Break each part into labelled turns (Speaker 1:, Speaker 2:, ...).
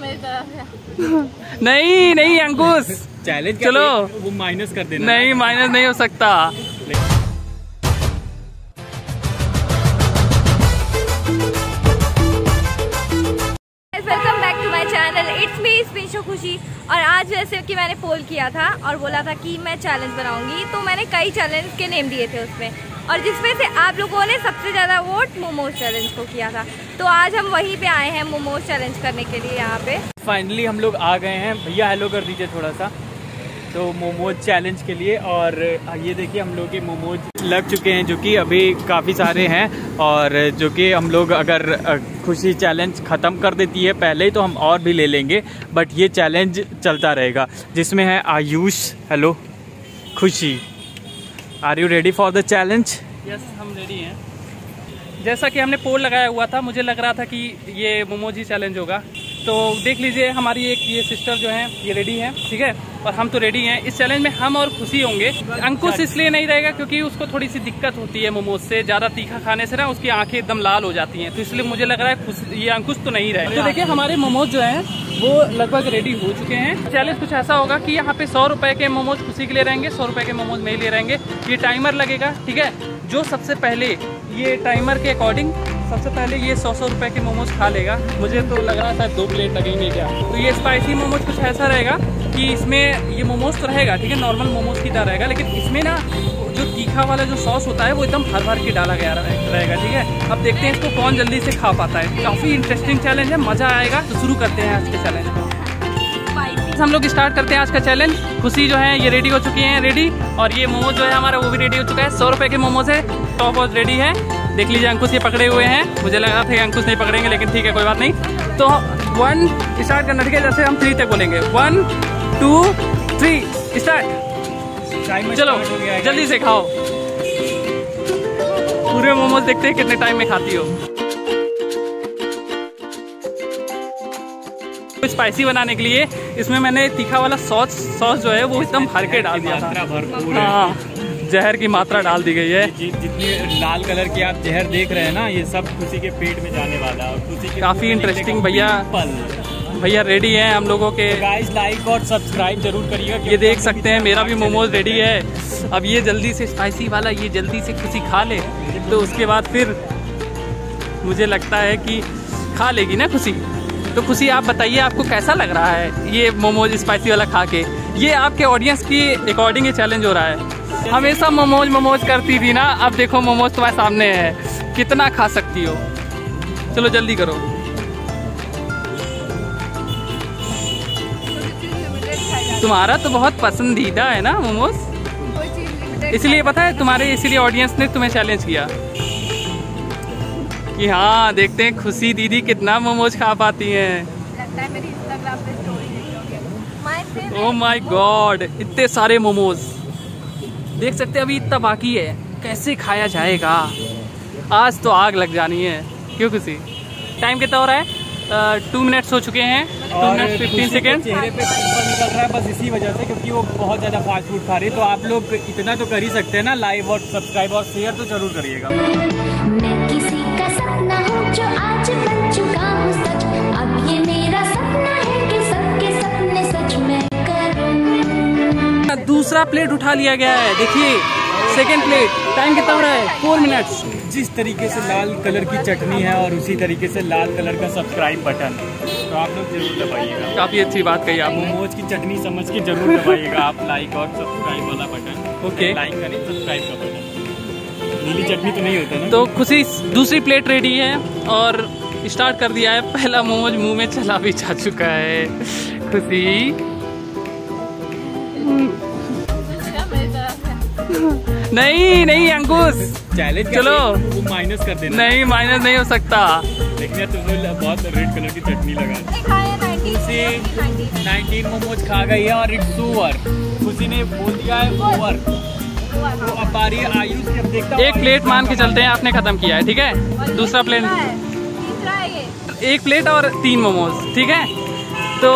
Speaker 1: मेरी तरफ़
Speaker 2: नहीं नहीं अंकुश।
Speaker 3: चैलेंज
Speaker 2: चलो।
Speaker 3: वो माइनस कर देना।
Speaker 2: नहीं माइनस नहीं हो सकता।
Speaker 1: Welcome back to my channel it's me स्पिंशो Khushi और आज जैसे कि मैंने पोल किया था और बोला था कि मैं चैलेंज बनाऊँगी तो मैंने कई चैलेंज के नेम दिए थे उसमें। और जिसमें से आप लोगों ने सबसे ज़्यादा वोट मोमोज चैलेंज को किया था। तो आज हम वहीं पे आए हैं मोमोज चैलेंज करने के लिए यहाँ पे।
Speaker 3: फाइनली हम लोग आ गए हैं। भैया हेलो कर दीजिए थोड़ा सा तो मोमोज चैलेंज के लिए और ये देखिए हम लोग के मोमोज लग चुके हैं जो कि अभी काफ़ी सारे हैं और जो कि हम लोग अगर खुशी चैलेंज ख़त्म कर देती है पहले ही तो हम और भी ले लेंगे बट ये चैलेंज चलता रहेगा। जिसमें है Ayush hello Khushi. Are you ready for the challenge
Speaker 2: yes हम रेडी हैं। जैसा कि हमने पोल लगाया हुआ था मुझे लग रहा था कि ये मोमोज चैलेंज होगा। तो देख लीजिए हमारी एक ये सिस्टर जो है ये रेडी है ठीक है? और हम तो रेडी हैं। इस चैलेंज में हम और खुशी होंगे। अंकुश इसलिए नहीं रहेगा क्योंकि उसको थोड़ी सी दिक्कत होती है मोमोज से। ज़्यादा तीखा खाने से ना उसकी आँखें एकदम लाल हो जाती हैं। तो इसलिए मुझे लग रहा है ये अंकुश तो नहीं रहेगा। तो देखिए हमारे मोमोज जो है वो लगभग रेडी हो चुके हैं। चैलेंज कुछ ऐसा होगा कि यहाँ पे सौ रुपए के मोमोज खुशी के लिए रहेंगे सौ रुपए के मोमोज मेरे लिए रहेंगे। ये टाइमर लगेगा ठीक है? जो सबसे पहले ये टाइमर के अकॉर्डिंग सबसे पहले ये सौ सौ रुपए के मोमोज खा लेगा। मुझे तो लग रहा था दो प्लेट लगेंगे क्या? तो ये स्पाइसी मोमोज कुछ ऐसा रहेगा कि इसमें ये मोमोज तो रहेगा ठीक है नॉर्मल मोमोज की तरह रहेगा लेकिन इसमें ना जो तीखा वाला जो सॉस होता है वो एकदम भर भर के डाला गया रहेगा ठीक है। अब देखते हैं इसको कौन जल्दी से खा पाता है। काफ़ी इंटरेस्टिंग चैलेंज है मज़ा आएगा तो शुरू करते हैं आज के चैलेंज को। हम लोग स्टार्ट करते हैं आज का चैलेंज खुशी जो है ये रेडी हो चुकी हैं रेडी और ये मोमोज जो है हमारा वो भी रेडी हो चुका है। सौ रुपए के मोमोज है टॉप वॉच रेडी है। देख लीजिए अंकुश ये पकड़े हुए हैं। मुझे लगा था कि अंकुश नहीं पकड़ेंगे लेकिन ठीक है कोई बात नहीं। तो वन स्टार्ट करना ठीक है जैसे हम थ्री तक बोलेंगे। वन टू थ्री स्टार्ट चलो जल्दी से खाओ। पूरे मोमोज देखते हैं कितने टाइम में खाती हो। स्पाइसी बनाने के लिए। इसमें मैंने तीखा वाला सॉस सॉस जो है वो एकदम भर के डाल दिया था।
Speaker 3: है।
Speaker 2: जहर की मात्रा डाल दी गई है।
Speaker 3: जि- जितनी लाल कलर की आप जहर देख रहे हैं ना ये सब खुशी के पेट में जाने वाला है।
Speaker 2: काफ़ी
Speaker 3: निकलेगा
Speaker 2: भैया। भैया रेडी है हम लोगों के।
Speaker 3: गाइस लाइक और सब्सक्राइब ज़रूर करिएगा
Speaker 2: ये देख सकते हैं मेरा भी मोमोज रेडी है। अब ये जल्दी से स्पाइसी वाला ये जल्दी से खुशी खा ले तो उसके बाद फिर मुझे लगता है कि खा लेगी ना खुशी। तो खुशी आप बताइए आपको कैसा लग रहा है ये मोमोज स्पाइसी वाला खा के ये आपके ऑडियंस की अकॉर्डिंग ये चैलेंज हो रहा है। हमेशा मोमोज मोमोज करती थी ना अब देखो मोमोज तुम्हारे सामने है। कितना खा सकती हो? चलो जल्दी करो। तुम्हारा तो बहुत पसंदीदा है ना मोमोज? इसलिए पता है तुम्हारे इसीलिए ऑडियंस ने तुम्हें चैलेंज किया। कि हाँ देखते हैं खुशी दीदी कितना मोमोज खा पाती हैं।
Speaker 1: लगता है मेरी इंस्टाग्राम पे स्टोरी
Speaker 2: ओ माय गॉड इतने सारे मोमोज। देख सकते हैं अभी इतना बाकी है। कैसे खाया जाएगा? आज तो आग लग जानी है। क्यों खुशी? टाइम कितना हो रहा है? टू मिनट्स हो चुके हैं। टू
Speaker 3: और
Speaker 2: मिनट फिफ्टीन सेकेंड
Speaker 3: चेहरे पे पिंपल निकल रहा है बस इसी वजह से क्योंकि वो बहुत ज़्यादा फास्ट फ़ूड खा रही है। तो आप लोग इतना तो कर ही सकते हैं ना लाइव और सब्सक्राइब और शेयर तो ज़रूर करिएगा।
Speaker 2: दूसरा प्लेट उठा लिया गया है। देखिए सेकेंड प्लेट टाइम कितना हो रहा है? फोर मिनट्स
Speaker 3: जिस तरीके से लाल कलर की चटनी है और उसी तरीके से लाल कलर का सब्सक्राइब बटन तो आप लोग ज़रूर दबाइएगा।
Speaker 2: काफ़ी अच्छी बात कही आप
Speaker 3: मोमोज की चटनी समझ के ज़रूर दबाइएगा। आप लाइक और सब्सक्राइब वाला बटन
Speaker 2: ओके।
Speaker 3: लाइक करें सब्सक्राइब का नीली चटनी तो नहीं होता ना?
Speaker 2: तो खुशी दूसरी प्लेट रेडी है और स्टार्ट कर दिया है। पहला मोमोज मुँह में चला भी जा चुका है। खुशी। नहीं नहीं अंकुश।
Speaker 3: चैलेंज
Speaker 2: चलो।
Speaker 3: वो माइनस कर देना।
Speaker 2: नहीं माइनस नहीं हो सकता।
Speaker 3: लेकिन तुमने बहुत रेड कलर की चटनी लगा दी।
Speaker 1: नहीं खाया 90
Speaker 3: खुशी 19 मोमोज खा गई है और इट्स ओवर खुशी ने बोल दिया है ओवर तो अब बारी आयुष की अब देखता
Speaker 2: एक प्लेट मान के चलते हैं आपने खत्म किया है ठीक है? दूसरा प्लेट
Speaker 1: तीसरा ये।
Speaker 2: एक प्लेट और तीन मोमोज ठीक है? तो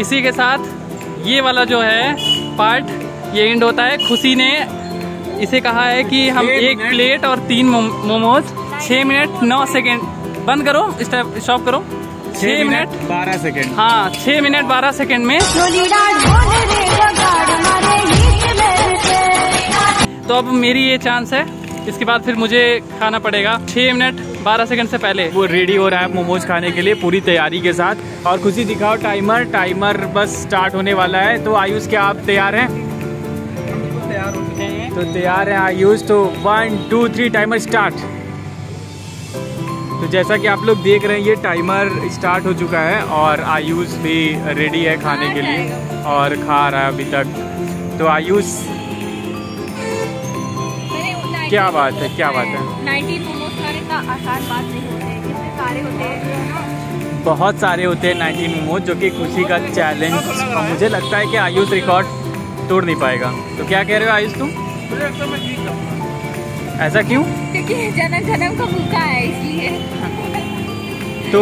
Speaker 2: इसी के साथ ये वाला जो है पार्ट ये एंड होता है। खुशी ने इसे कहा है कि हम एक प्लेट और तीन मोमोज छः मिनट नौ सेकेंड बंद करो स्टॉप करो। छः मिनट
Speaker 3: बारह सेकेंड
Speaker 2: हाँ छः मिनट बारह सेकेंड में तो अब मेरी ये चांस है। इसके बाद फिर मुझे खाना पड़ेगा। छः मिनट बारह सेकंड से पहले।
Speaker 3: वो रेडी हो रहा है मोमोज खाने के लिए पूरी तैयारी के साथ। और खुशी दिखाओ टाइमर टाइमर बस स्टार्ट होने वाला है। तो आयुष क्या आप तैयार हैं?
Speaker 2: तैयार हो चुके हैं।
Speaker 3: तो तैयार है आयुष तो one two three timer start तो जैसा कि आप लोग देख रहे हैं ये टाइमर स्टार्ट हो चुका है और आयुष भी रेडी है खाने के लिए और खा रहा है अभी तक। तो आयुष क्या बात है क्या बात है?
Speaker 1: नाइनटीन मोमोज खाने का आसान बात नहीं होते हैं। कितने सारे होते हैं
Speaker 3: बहुत सारे होते हैं नाइनटीन मोमोज जो कि खुशी का चैलेंज और मुझे लगता है कि आयुष रिकॉर्ड तोड़ नहीं पाएगा। तो क्या कह रहे हो आयुष तुम? ऐसा क्यों?
Speaker 1: क्योंकि जन्म जन्म का भूखा है इसलिए।
Speaker 3: तो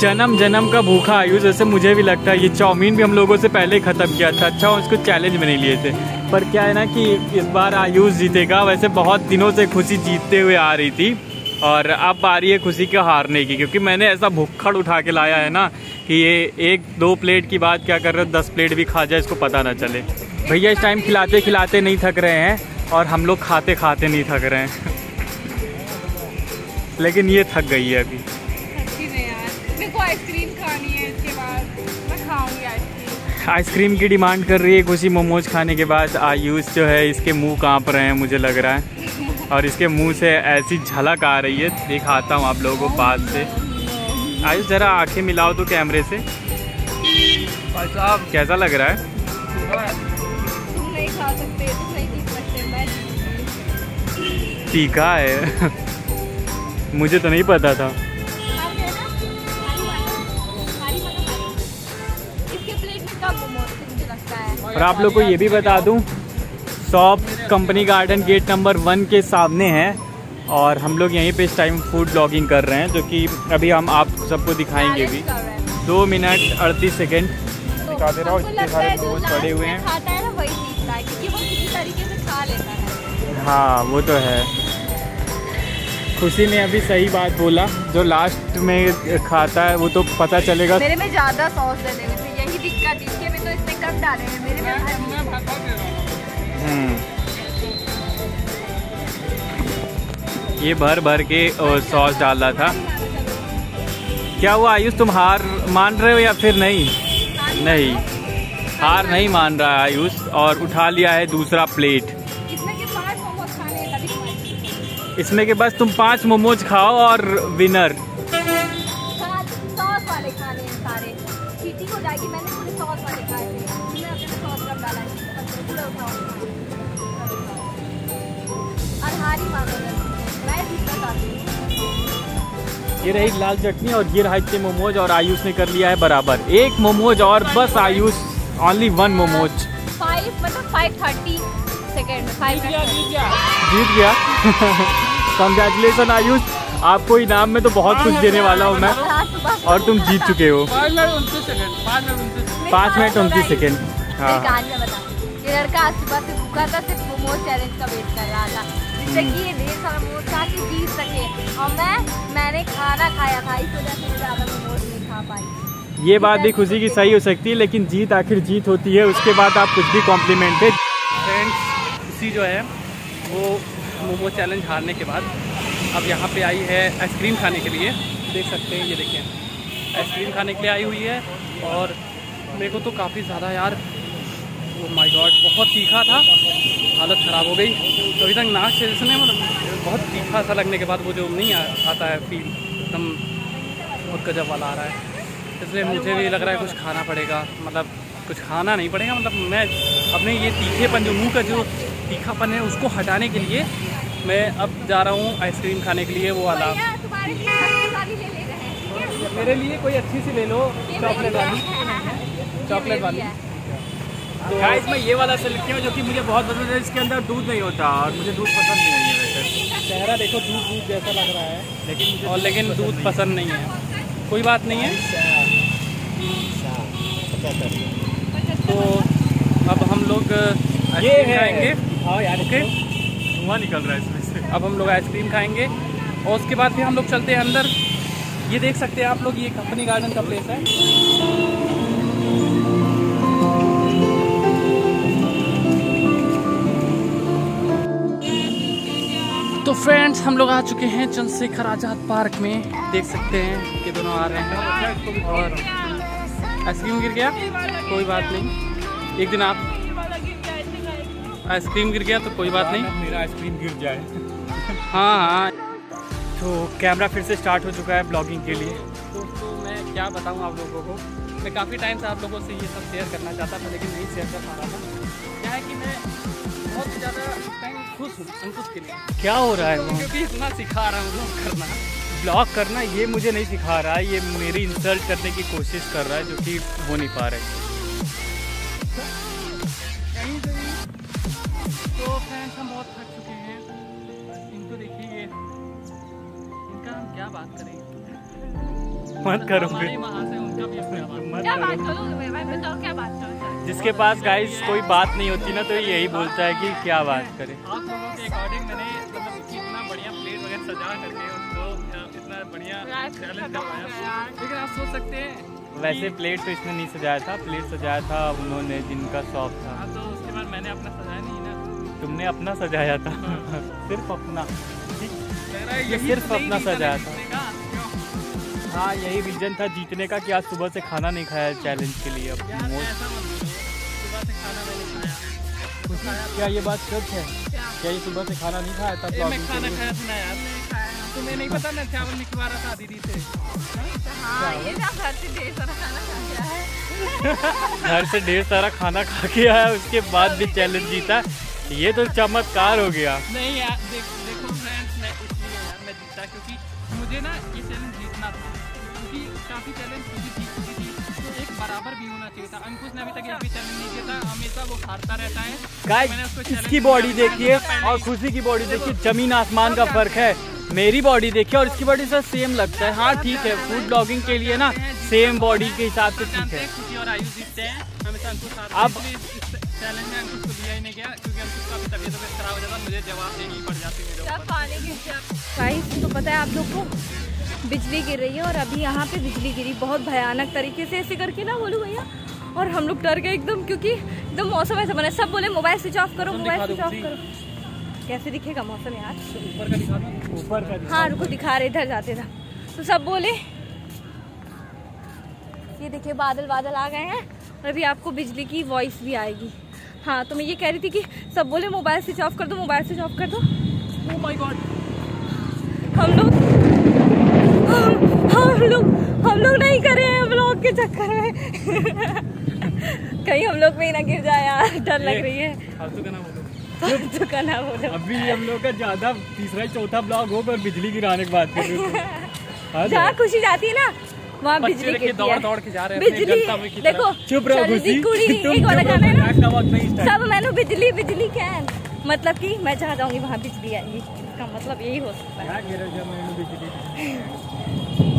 Speaker 3: जन्म जन्म का भूखा आयुष जैसे मुझे भी लगता है ये चाउमीन भी हम लोगों से पहले ही ख़त्म किया था। अच्छा उसको चैलेंज में नहीं लिए थे। पर क्या है ना कि इस बार आयुष जीतेगा। वैसे बहुत दिनों से खुशी जीतते हुए आ रही थी और अब आ रही है खुशी के हारने की, क्योंकि मैंने ऐसा भुक्खड़ उठा के लाया है ना कि ये एक, दो प्लेट की बात क्या कर रहे हो, दस प्लेट भी खा जाए, इसको पता ना चले। भैया इस टाइम खिलाते खिलाते नहीं थक रहे हैं और हम लोग खाते खाते नहीं थक रहे हैं। लेकिन ये थक गई है अभी।
Speaker 1: आइसक्रीम
Speaker 3: की डिमांड कर रही है खुशी मोमोज खाने के बाद। आयुष जो है, इसके मुँह काँप रहे हैं, मुझे लग रहा है। और इसके मुँह से ऐसी झलक आ रही है, दिखाता हूँ आप लोगों को पास से। आयुष, जरा आँखें मिलाओ तो कैमरे से। कैसा लग रहा है? तीखा है। मुझे तो नहीं पता था। और आप लोग को ये भी बता दूँ shop company garden gate number one के सामने है और हम लोग यहीं पे इस टाइम फ़ूड ब्लॉगिंग कर रहे हैं जो कि अभी हम आप सबको दिखाएँगे भी। दो मिनट अड़तीस सेकेंड दिखा दे रहा हूँ, इतने सारे
Speaker 1: last
Speaker 3: पड़े हुए हैं।
Speaker 1: है वो
Speaker 3: तो है। खुशी ने अभी सही बात बोला जो लास्ट में खाता है वो तो पता चलेगा।
Speaker 1: मेरे में ज़्यादा सॉस डले हुए दिक्कत इसके में तो इसने कम डाले हैं मेरे में भारी
Speaker 2: मैं भाता दे रहा हूँ।
Speaker 3: हम्म। ये भर भर के सॉस डाल रहा था। क्या हुआ आयुष तुम हार मान रहे हो या फिर नहीं? नहीं। हार नहीं मान रहा है आयुष और उठा लिया है दूसरा प्लेट
Speaker 1: इसमें के पाँच मोमोज खाने हैं तभी खाएँगे।
Speaker 3: इसमें के बस तुम पाँच मोमोज खाओ और विनर ये रही लाल चटनी और ये रहा इतने मोमोज और आयुष ने कर लिया है बराबर। एक मोमोज और बस आयुष ओनली वन मोमोज।
Speaker 1: मतलब
Speaker 3: जीत गया कॉन्ग्रेचुलेसन आयुष। आपको इनाम में तो बहुत कुछ देने वाला हूँ मैं। और तुम जीत चुके हो।
Speaker 2: पाँच मिनट उनतीस पाँच मिनट उनतीस
Speaker 3: पाँच सेकेंड हाँ।
Speaker 1: लड़का सुबह से भूखा था सिर्फ़ मोमोज चैलेंज का वेट कर रहा था। ये ढेर सारा मोमोज खा के जीत सके। और मैं मैंने खाना खाया था इस वजह से मैं ज़्यादा मोमोज नहीं खा पाई।
Speaker 3: ये बात भी खुशी की सही हो सकती है लेकिन जीत आखिर जीत होती है उसके बाद आप कुछ भी कॉम्प्लीमेंट है
Speaker 2: फ्रेंड्स खुशी जो है वो मोमो चैलेंज हारने के बाद अब यहाँ पे आई है आइसक्रीम खाने के लिए। देख सकते हैं ये देखिए आइसक्रीम खाने के लिए आई हुई है और मेरे को तो काफ़ी ज़्यादा यार ओ माय गॉड बहुत तीखा था। हालत ख़राब हो गई। तो अभी तक नाक से इसने मतलब बहुत तीखा सा लगने के बाद वो जो नहीं आ, आता है फील एकदम बहुत गजब वाला आ रहा है। इसलिए मुझे भी लग रहा है कुछ खाना पड़ेगा। मतलब कुछ खाना नहीं पड़ेगा मतलब मैं अपने ये तीखेपन जो मुँह का जो तीखापन है उसको हटाने के लिए मैं अब जा रहा हूँ आइसक्रीम खाने के लिए वो वाला। मेरे लिए कोई अच्छी सी ले लो चॉकलेट वाली। चॉकलेट वाली।
Speaker 3: गाइस मैं ये वाला सेलेक्ट किया जो कि मुझे बहुत पसंद है इसके अंदर दूध नहीं होता और मुझे दूध पसंद नहीं है वैसे।
Speaker 2: चेहरा देखो दूध दूध जैसा लग रहा है।
Speaker 3: लेकिन मुझे
Speaker 2: और लेकिन दूध पसंद नहीं है। कोई बात नहीं है? तो अब हम लोग आइसक्रीम खाएँगे।
Speaker 3: हाँ यार
Speaker 2: ओके
Speaker 3: धुआँ निकल रहा है इसमें से।
Speaker 2: अब हम लोग आइसक्रीम खाएँगे। और उसके बाद फिर हम लोग चलते हैं अंदर। ये देख सकते हैं आप लोग ये कंपनी गार्डन का प्लेस है। तो फ्रेंड्स हम लोग आ चुके हैं चंद्रशेखर आज़ाद पार्क में। देख सकते हैं कि दोनों आ रहे हैं। और आइसक्रीम गिर गया? कोई बात नहीं। एक दिन आप आइसक्रीम गिर गया तो कोई बात नहीं।
Speaker 3: मेरा आइसक्रीम गिर जाए।
Speaker 2: हाँ हाँ।
Speaker 3: तो कैमरा फिर से स्टार्ट हो चुका है ब्लॉगिंग के लिए।
Speaker 2: दोस्तों मैं क्या बताऊँ आप लोगों को? मैं काफ़ी टाइम से आप लोगों से ये सब शेयर करना चाहता था लेकिन नहीं शेयर कर पा रहा था। क्या है कि मैं बहुत ज़्यादा टाइम खुश हूँ अंकुश के लिए।
Speaker 3: क्या हो रहा है वो?
Speaker 2: क्योंकि इतना सिखा रहा हूँ लोग करना।
Speaker 3: ब्लॉग करना ये मुझे नहीं सिखा रहा है ये मेरी इंसल्ट करने की कोशिश कर रहा है जो कि हो नहीं पा रहा। है
Speaker 2: तो फ्रेंड्स हम बहुत थक चुके हैं। इनको देखिए इनका हम क्या बात करें?
Speaker 3: मत करो मत करो? जिसके पास गाइस कोई बात नहीं होती ना तो यही बोलता है कि क्या बात करें।
Speaker 2: आप लोगों के अकॉर्डिंग मैंने मतलब इतना बढ़िया प्लेट वगैरह सजा करके उसको इतना बढ़िया चैलेंज करवाया। लेकिन आप सोच सकते हैं
Speaker 3: वैसे प्लेट तो इसने नहीं सजाया था प्लेट सजाया था उन्होंने जिनका शौक था।
Speaker 2: हाँ तो उसके बाद मैंने अपना सजाया नहीं ना।
Speaker 3: तुमने अपना सजाया था। सिर्फ़ अपना। ये सिर्फ़
Speaker 2: तो
Speaker 3: अपना सजाया था। हाँ यही रीजन था जीतने का कि आज सुबह से खाना नहीं खाया चैलेंज के लिए।
Speaker 2: खाया
Speaker 3: क्या ये बात सच है? क्या ये सुबह से खाना नहीं खाया? था
Speaker 2: मैं खाना खाया था ना यार तुम्हें नहीं पता मैं चावल निकलवा रहा था दीदी से।
Speaker 1: हाँ ये घर से ढेर सारा खाना खा गया है।
Speaker 3: घर से ढेर सारा खाना खा के आया उसके बाद भी चैलेंज जीता। ये तो चमत्कार हो गया।
Speaker 2: नहीं यार देख देखो फ्रेंड्स मैं इसलिए यार मैं जीता क्योंकि मुझे ना ये चैलेंज जीतना था। क्योंकि काफ़ी चैलेंज खुशी जीत चुकी थी। तो एक बराबर भी होना चाहिए था। अंकुश ने अभी तक एक भी नहीं किया था। हमेशा वो हारता रहता है।
Speaker 3: गाइस इसकी बॉडी देखिए और खुशी की बॉडी देखिए ज़मीन आसमान का फ़र्क है। मेरी बॉडी देखिए और इसकी बॉडी से सेम लगता है। हाँ ठीक है फ़ूड ब्लॉगिंग के लिए ना सेम बॉडी के हिसाब से ठीक है।
Speaker 2: खुशी और आयुष जीतते हमेशा अंकुश हारता
Speaker 3: अब-
Speaker 2: है इसलिए इस चैलेंज में अंकुश को लिया ही नहीं गया क्योंकि अंकुश का अभी तबीयत खराब हो जाता मुझे जवाब देनी पड़ जाती मेरे
Speaker 1: सब
Speaker 2: ऊपर।
Speaker 1: पानी गिर गाइस तो पता है आप लोग को बिजली गिर रही है और अभी यहाँ पे बिजली गिरी बहुत भयानक तरीके से। ऐसे करके ना बोलूँ भैया और हम लोग डर गए एकदम क्योंकि एकदम मौसम ऐसा बना सब बोले मोबाइल स्विच ऑफ़ करो मोबाइल स्विच ऑफ़ करो। कैसे दिखेगा मौसम यार?
Speaker 2: ऊपर का दिखा दो
Speaker 3: ऊपर का
Speaker 1: हाँ रुको दिखा रहे इधर जाते था तो सब बोले ये देखिए बादल बादल आ गए हैं और अभी आपको बिजली की वॉइस भी आएगी। हाँ तो मैं ये कह रही थी कि सब बोले मोबाइल स्विच ऑफ़ कर दो मोबाइल स्विच ऑफ़ कर दो।
Speaker 2: गॉड
Speaker 1: हम लोग हम हम लोग हम लोग नहीं करे हैं ब्लॉग के चक्कर में। कहीं हम लोग ही ना गिर जाए यार डर लग रही है।
Speaker 2: फालतू का ना बोलो।
Speaker 1: फालतू का ना बोलो।
Speaker 3: अभी हम लोग का ज़्यादा तीसरा चौथा ब्लॉग हो पर बिजली गिराने की बात कर रहे।
Speaker 1: जहाँ खुशी जाती है ना वहाँ बिजली गिरती
Speaker 2: दौड़ दौड़ के जा रहे हैं
Speaker 1: बिजली
Speaker 2: की।
Speaker 1: देखो
Speaker 3: चुप रहो खुशी।
Speaker 1: कुड़ी एक वाला गाना है। ना
Speaker 3: का
Speaker 1: सब मैंने बिजली बिजली कैन मतलब कि मैं जहाँ जाऊँगी वहाँ बिजली आएगी। इसका मतलब यही हो सकता है।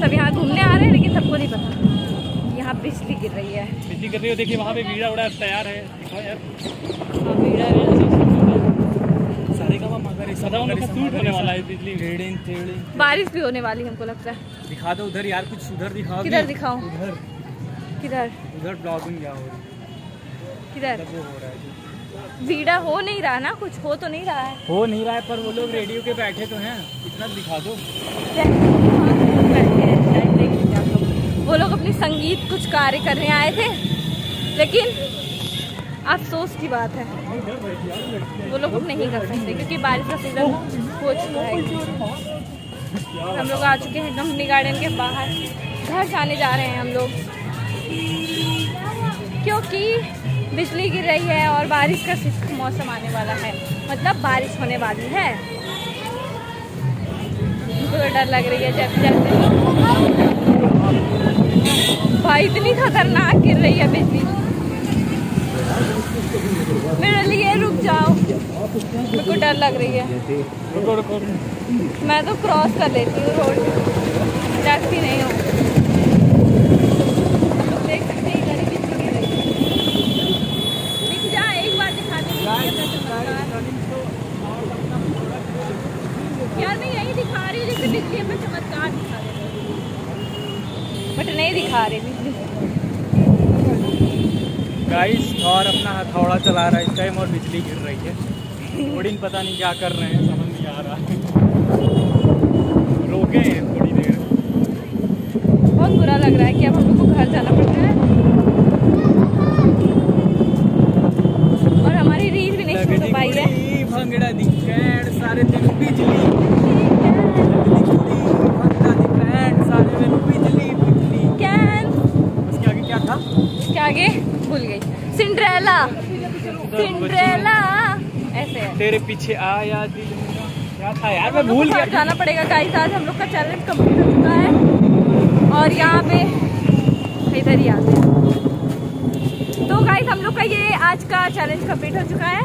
Speaker 1: सब यहाँ घूमने आ रहे हैं लेकिन सबको नहीं पता। यहाँ बिजली गिर रही है।
Speaker 2: बिजली कर रही हो देखिए वहाँ पे वीड़ा उड़ा तैयार है।
Speaker 1: हाँ, भीड़
Speaker 3: सारे का मगर
Speaker 2: सदा उन लोग का शूट होने वाला है बिजली
Speaker 1: बारिश भी होने वाली हमको लगता है।
Speaker 3: दिखा दो उधर यार कुछ उधर दिखाओ
Speaker 1: किधर दिखाऊँ?
Speaker 3: उधर।
Speaker 1: किधर?
Speaker 3: उधर ब्लॉगिंग क्या हो रही है?
Speaker 1: किधर?
Speaker 3: वो हो रहा है।
Speaker 1: भीड़ा हो नहीं रहा ना कुछ हो तो नहीं रहा है।
Speaker 3: हो नहीं रहा है पर वो लोग रेडियो के बैठे तो हैं। इतना दिखा दो
Speaker 1: बैठे हैं, टाइम देख लीजिए आप लोग। वो लोग अपनी संगीत कुछ कार्य करने आए थे, लेकिन अफसोस की बात है, वो लोग नहीं कर सकते, क्योंकि बारिश का सीज़न हो चुका है। हम लोग आ चुके हैं कंपनी गार्डन के बाहर, घर जाने जा रहे हैं हम लोग। क्योंकि बिजली गिर रही है और बारिश का मौसम आने वाला है मतलब बारिश होने वाली है। तो डर लग रही है जैसे जैसे भाई, इतनी खतरनाक गिर रही है बिजली मेरे लिए रुक जाओ। मेरे को डर लग रही है। मैं तो क्रॉस कर लेती हूँ रोड डरती नहीं हूँ। यार, मैं यही दिखा रही हूँ, जैसे बिजली में चमत्कार बट नहीं दिखा रहे
Speaker 3: गाइस और अपना हथौड़ा चला रहा है इस टाइम और बिजली गिर रही है। थोड़ी पता नहीं क्या कर रहे हैं समझ नहीं आ रहा। है रोके हैं थोड़ी देर।
Speaker 1: बहुत बुरा लग रहा है कि अब हम लोग को घर जाना पड़ रहा है। और हमारी रील भी नहीं सुन पाई है।
Speaker 3: भंगड़ा दिखे सारे दिन बिजली।
Speaker 1: भूल गई। Cinderella Cinderella. ऐसे
Speaker 3: तेरे पीछे आया दिल क्या था यार? मैं भूल गया।
Speaker 1: जाना पड़ेगा गाइस आज हम लोग का चैलेंज कंप्लीट हो चुका है। और यहाँ पे इधर ही आते हैं। तो गाइस हम लोग का ये आज का चैलेंज कंप्लीट हो चुका है।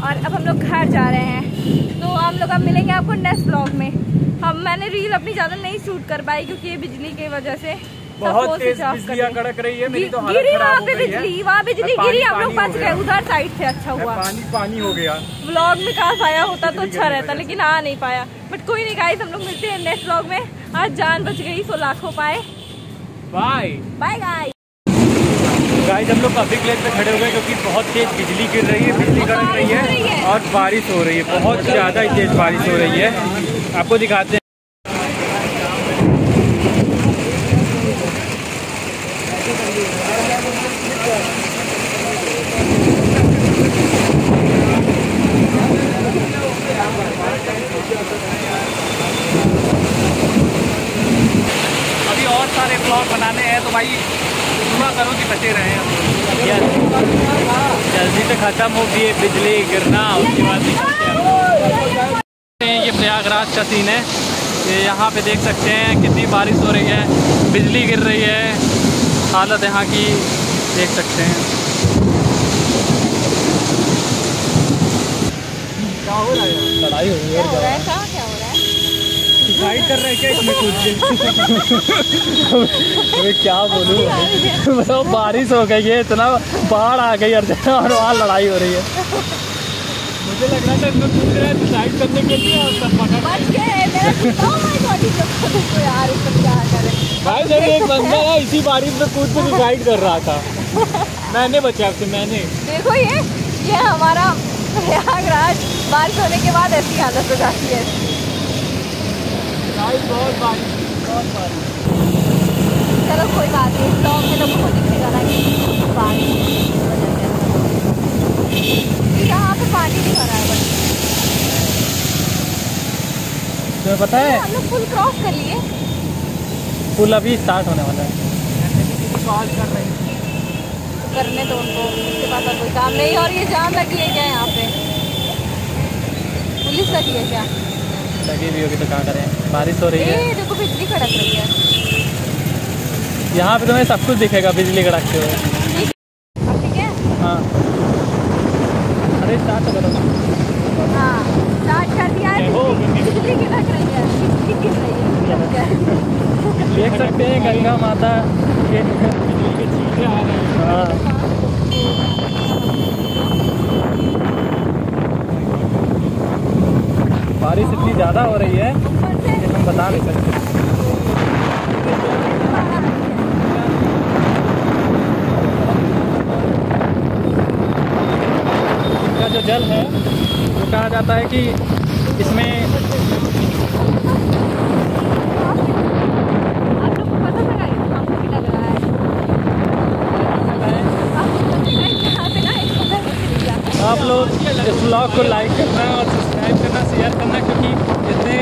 Speaker 1: और अब हम लोग घर जा रहे हैं। तो हम लोग अब मिलेंगे आपको नेक्स्ट ब्लॉग में। हम मैंने रील अपनी ज़्यादा नहीं शूट कर पाई क्योंकि ये बिजली की वजह से।
Speaker 3: बहुत तेज
Speaker 1: दिए।
Speaker 3: कड़क रही है मेरी तो
Speaker 1: गिरी वहाँ पे बिजली वहाँ बिजली गिरी हम लोग बच गए उधर साइड से अच्छा हुआ।
Speaker 3: पानी पानी हो गया।
Speaker 1: व्लॉग में काश आया होता तो
Speaker 3: बिजली
Speaker 1: अच्छा रहता लेकिन आ नहीं पाया। बट कोई नहीं गाइस हम लोग मिलते हैं नेक्स्ट व्लॉग में। आज जान बच गई सो लाखों पाए।
Speaker 3: बाय
Speaker 1: बाय गाइस
Speaker 3: गाइस हम लोग पब्लिक प्लेस पे खड़े हो गए क्योंकि बहुत तेज बिजली गिर रही है बिजली कड़क रही
Speaker 1: है।
Speaker 3: और बारिश हो रही है बहुत ज़्यादा ही तेज बारिश हो रही है। आपको दिखाते हैं
Speaker 2: अभी और सारे ब्लॉग बनाने हैं तो भाई दुआ करो कि बचे रहे हम लोग।
Speaker 3: जल्दी से खत्म होगी है बिजली गिरना उसके बाद निकलते हैं।
Speaker 2: ये प्रयागराज का सीन है। ये यहाँ पे देख सकते हैं कितनी बारिश हो रही है बिजली गिर रही है। हालत यहाँ की देख सकते हैं।
Speaker 1: क्या हो रहा है लड़ाई हो रही है?
Speaker 3: डिसाइड कर रहे हैं क्या इसमें कुछ? अरे क्या बोलूँ? बताओ बारिश हो गई है इतना बाढ़ आ गई जगह और वहाँ लड़ाई हो रही है। मुझे लग रहा था इसमें पूछ रहे हैं डिसाइड करने के लिए और सब पकड़
Speaker 1: बच गए मेरा my God, ये लोग तो देखो यार इस पर क्या करें?
Speaker 3: भाई जब एक बंदा है इसी बारिश में कूद के डिसाइड कर रहा था। मैंने बचा आपसे मैंने।
Speaker 1: देखो ये ये हमारा प्रयागराज बारिश होने के बाद ऐसी हालत हो जाती है।
Speaker 3: भाई बहुत बारिश बहुत बारिश।
Speaker 1: चलो कोई बात नहीं ब्लॉग में लोगों को दिखेगा ना कि बारिश। यहाँ पे पानी नहीं भरा है बस।
Speaker 3: तुम्हें पता है?
Speaker 1: हम लोग फुल क्रॉस कर लिए।
Speaker 3: पुल अभी स्टार्ट होने वाला है। कॉल कर रही
Speaker 1: करने दो उनको उसके पास और कोई काम नहीं और ये जाम लगी है क्या यहाँ पे? पुलिस लगी है क्या?
Speaker 3: लगी भी होगी तो कहाँ करें? बारिश हो रही है।
Speaker 1: देखो बिजली खड़क रही है।
Speaker 3: यहाँ पे तुम्हें सब कुछ दिखेगा बिजली कड़कते हुए।
Speaker 1: ठीक है?
Speaker 3: हाँ। अरे स्टार्ट तो करो।
Speaker 1: हाँ स्टार्ट कर दिया बिजली बिजली रही है बिजली गिर रही है। सब क्या है?
Speaker 3: देख सकते हैं गंगा माता के बिजली के छींटे आ रहे हैं। हाँ। बारिश इतनी ज़्यादा हो रही है कि हम बता नहीं सकते। जो जल है, वो कहा जाता है कि इसमें
Speaker 1: आप लोग
Speaker 3: इस ब्लॉग को लाइक करना और करना शेयर करना, क्योंकि इतने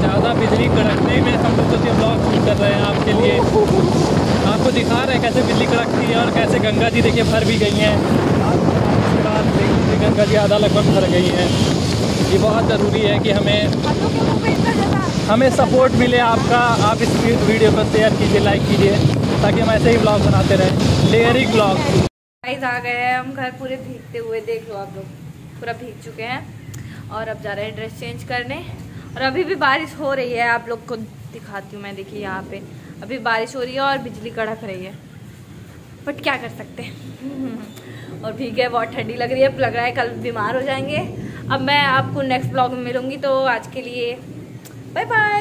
Speaker 3: ज़्यादा बिजली कड़कने में हम लोग तो ब्लॉग शूट कर रहे हैं आपके लिए। आपको दिखा रहे हैं कैसे बिजली कड़कती है और कैसे गंगा जी देखिए, भर भी गई हैं। उसके बाद देखिए गंगा जी आधा लगभग भर गई हैं। ये बहुत ज़रूरी है कि हमें
Speaker 1: हम
Speaker 3: सपोर्ट मिले आपका। आप इस वीडियो को शेयर कीजिए लाइक कीजिए, ताकि हम ऐसे ही ब्लॉग बनाते रहें। डेयरिंग ब्लॉग
Speaker 1: आ गए हैं। हम घर पूरे भीगते हुए देख लो आप लोग। पूरा भीग चुके हैं। और अब जा रहे हैं ड्रेस चेंज करने। और अभी भी बारिश हो रही है, आप लोग को दिखाती हूँ मैं, देखिए यहाँ पे। अभी बारिश हो रही है और बिजली कड़क रही है। बट क्या कर सकते हैं? और भीग है, बहुत ठंडी लग रही है लग रहा है कल बीमार हो जाएँगे। अब मैं आपको नेक्स्ट ब्लॉग में मिलूँगी तो आज के लिए बाय बाय